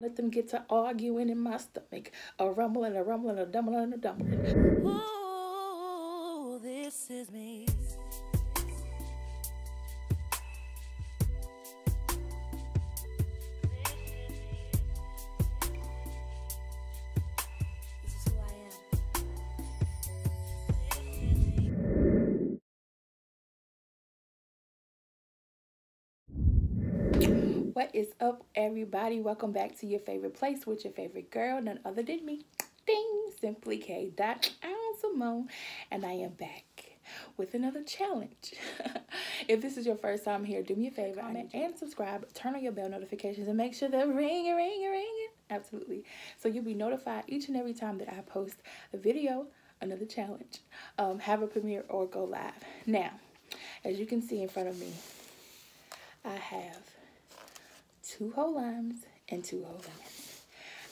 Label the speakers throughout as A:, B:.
A: Let them get to arguing in my stomach. A rumble and a rumble and a dumbling and a dumbling.
B: Ooh, this is me.
A: What is up, everybody? Welcome back to your favorite place with your favorite girl, none other than me. Ding! Simply K. Dot. I'm Simone, and I am back with another challenge. if this is your first time here, do me a favor, comment and subscribe. Turn on your bell notifications and make sure they're ringing, ringing, ringing. Absolutely. So you'll be notified each and every time that I post a video, another challenge, um, have a premiere, or go live. Now, as you can see in front of me, I have two whole limes and two whole lemons.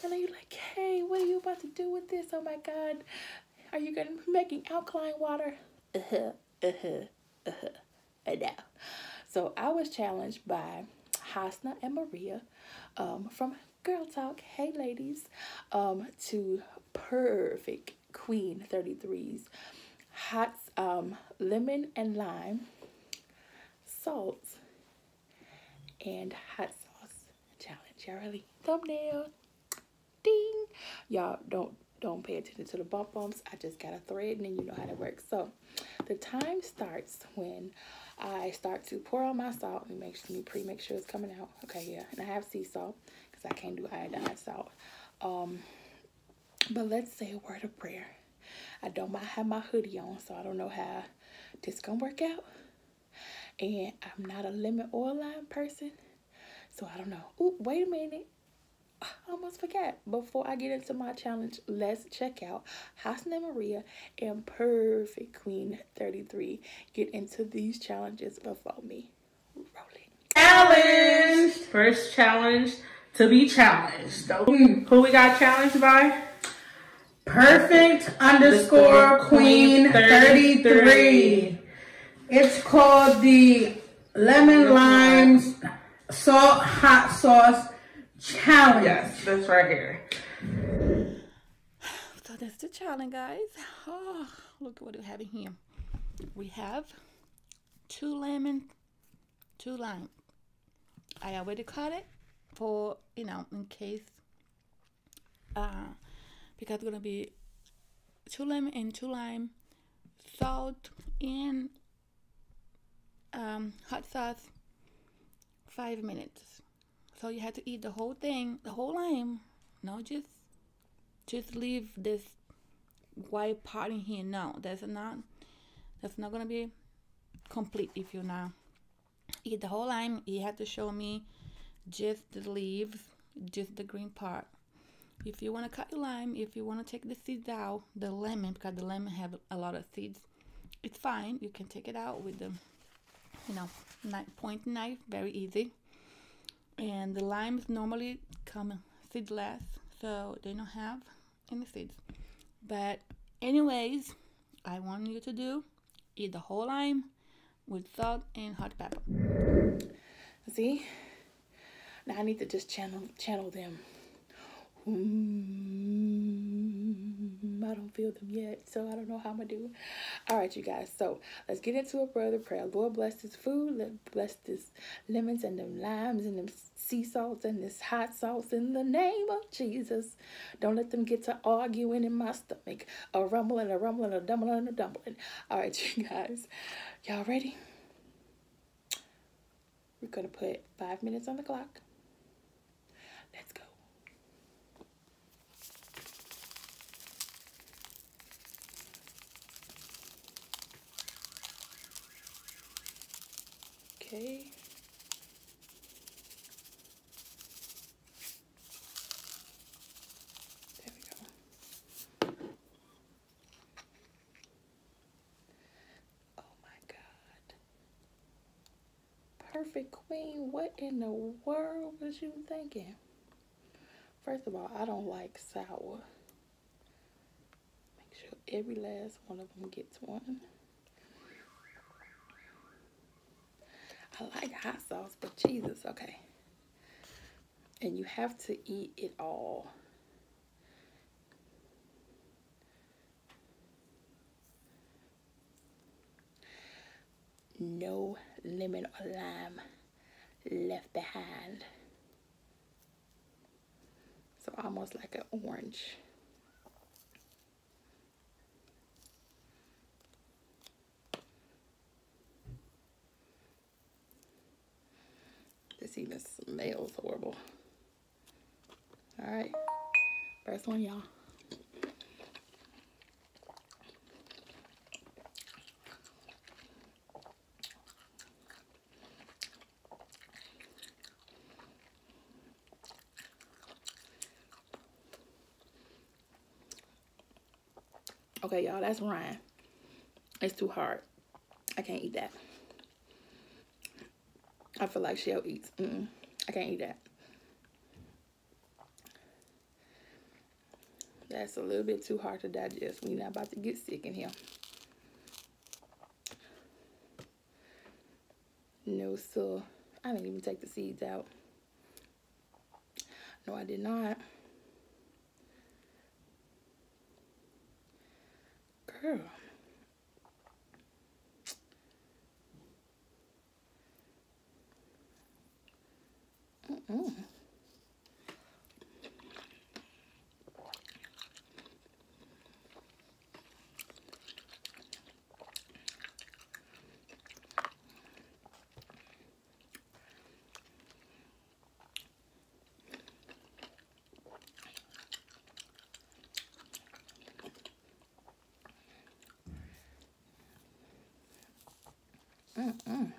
A: And then you're like, hey, what are you about to do with this? Oh my God. Are you going to be making alkaline water? Uh-huh, uh-huh, uh-huh. And now. So I was challenged by Hasna and Maria um, from Girl Talk, hey ladies, um, to perfect Queen 33's hot um, lemon and lime, salt, and hot ready? Thumbnail. Ding. Y'all don't don't pay attention to the bump bumps. I just got a thread and then you know how that works. So the time starts when I start to pour on my salt. and make sure, me pre make sure it's coming out. Okay, yeah. And I have sea salt because I can't do iodine salt. Um, but let's say a word of prayer. I don't mind have my hoodie on, so I don't know how this gonna work out. And I'm not a lemon oil line person. So I don't know. Ooh, wait a minute. I almost forgot. Before I get into my challenge, let's check out Hasna Maria and Perfect Queen 33 get into these challenges before me. Rolling.
C: Challenge! First challenge to be challenged. Who who we got challenged by?
D: Perfect underscore queen 33. It's called the lemon lime salt hot sauce challenge.
C: Yes, that's right here.
A: So that's the challenge, guys. Oh, look at what we have in here. We have two lemon, two lime. I already cut it for, you know, in case, uh, because it's gonna be two lemon and two lime, salt and um, hot sauce, five minutes. So you have to eat the whole thing, the whole lime, no just just leave this white part in here. No, that's not that's not gonna be complete if you not eat the whole lime. You have to show me just the leaves, just the green part. If you want to cut your lime, if you want to take the seeds out, the lemon because the lemon have a lot of seeds, it's fine. You can take it out with the you know knife, point knife, very easy. And the limes normally come seedless, so they don't have any seeds. But anyways, I want you to do eat the whole lime with salt and hot pepper. See? Now I need to just channel channel them. Mm, I don't feel them yet, so I don't know how I'm gonna do. All right, you guys. So let's get into a brother prayer. Lord bless this food. Let bless this lemons and them limes and them sea salts and this hot sauce in the name of Jesus. Don't let them get to arguing in my stomach. A rumble and a rumble and a dumbling and a dumbling. All right, you guys. Y'all ready? We're gonna put five minutes on the clock. Let's go. Okay. There we go. Oh my God. Perfect queen. What in the world was you thinking? First of all, I don't like sour. Make sure every last one of them gets one. I like hot sauce, but Jesus, okay. And you have to eat it all. No lemon or lime left behind. So almost like an orange. This even smells horrible. All right, first one, y'all. Okay, y'all, that's Ryan. It's too hard. I can't eat that. I feel like Shell eats. Mm -mm. I can't eat that. That's a little bit too hard to digest. We're not about to get sick in here. No, sir. I didn't even take the seeds out. No, I did not. Girl. Mm-mm. Mm-mm.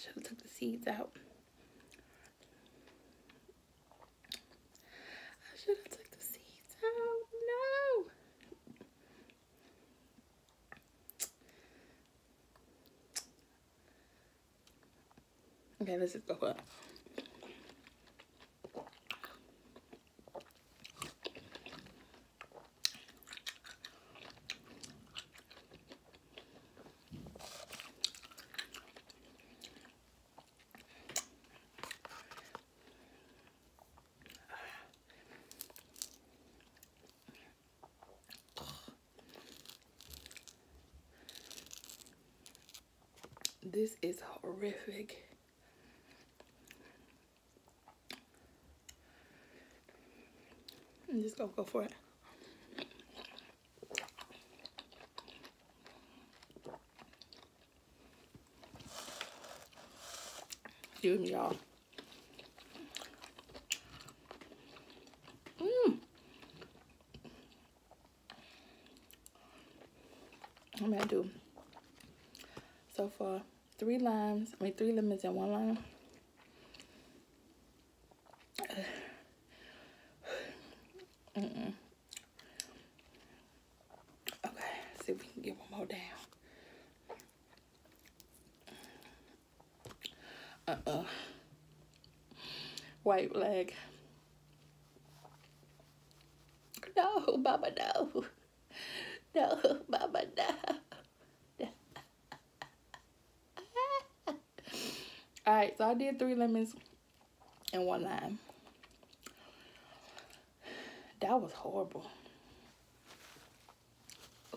A: Should have took the seeds out. I should have took the seeds out. No. Okay, let's just go. This is horrific. I'm just gonna go for it. Excuse me, y'all. Mmm. I'm gonna do so far three limes, I mean three lemons and one lime. Mm-mm. Okay, see if we can get one more down. Uh-uh. White flag. No, Mama, no. No, Mama, no. All right, so I did three lemons and one lime. That was horrible.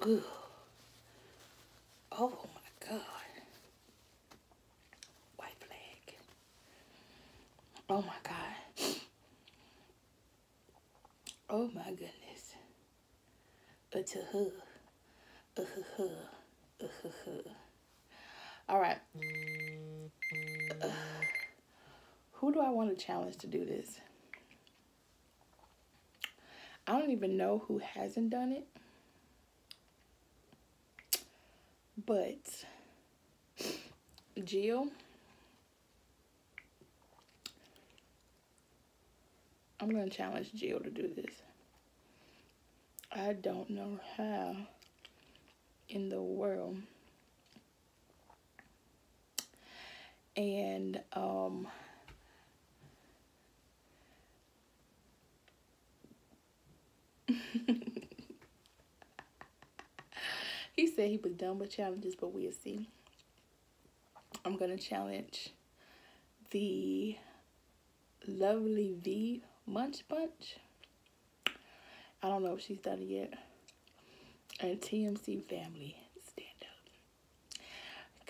A: Ugh. Oh my God. White flag. Oh my God. Oh my goodness. Uh to huh. Uh huh. Uh huh. All right. Who do I want to challenge to do this? I don't even know who hasn't done it. But Jill, I'm going to challenge Jill to do this. I don't know how in the world. And um he said he was done with challenges, but we'll see. I'm gonna challenge the lovely V Munch Bunch. I don't know if she's done it yet. And TMC family.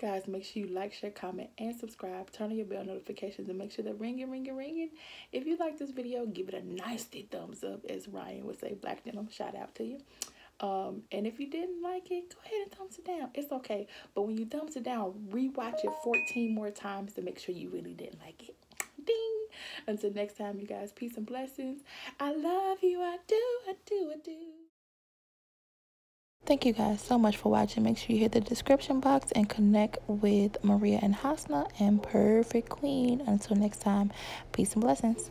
A: Guys, make sure you like, share, comment, and subscribe. Turn on your bell notifications and make sure they're ringing, ringing, ringing. If you like this video, give it a nasty thumbs up, as Ryan would say. Black Denim, shout out to you. Um, and if you didn't like it, go ahead and thumbs it down. It's okay. But when you thumbs it down, rewatch it 14 more times to make sure you really didn't like it. Ding! Until next time, you guys, peace and blessings. I love you. I do, I do, I do. Thank you guys so much for watching. Make sure you hit the description box and connect with Maria and Hasna and Perfect Queen. Until next time, peace and blessings.